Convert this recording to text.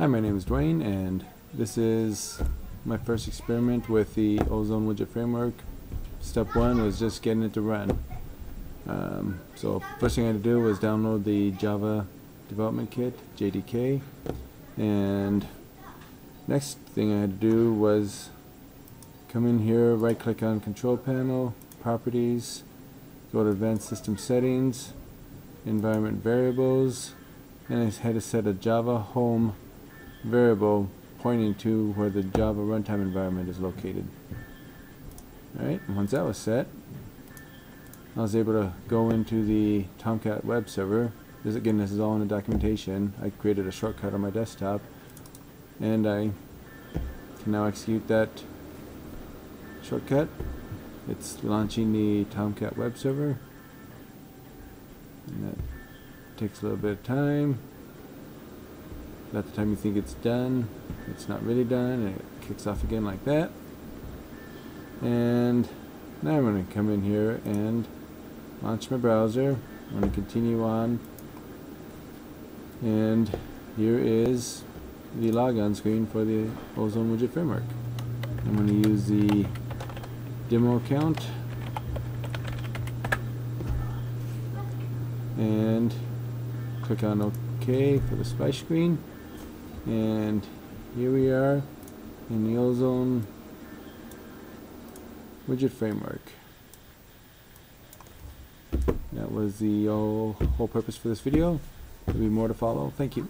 Hi, my name is Duane, and this is my first experiment with the Ozone Widget Framework. Step one was just getting it to run. Um, so first thing I had to do was download the Java Development Kit, JDK, and next thing I had to do was come in here, right click on Control Panel, Properties, go to Advanced System Settings, Environment Variables, and I had to set a Java Home variable pointing to where the Java runtime environment is located. Alright, once that was set, I was able to go into the Tomcat web server. This again, this is all in the documentation. I created a shortcut on my desktop, and I can now execute that shortcut. It's launching the Tomcat web server, and that takes a little bit of time. About the time you think it's done, it's not really done, and it kicks off again like that. And now I'm going to come in here and launch my browser. I'm going to continue on. And here is the logon screen for the Ozone Widget Framework. I'm going to use the demo account and click on OK for the splash screen and here we are in the ozone widget framework. That was the whole, purpose for this video. There'll be more to follow. Thank you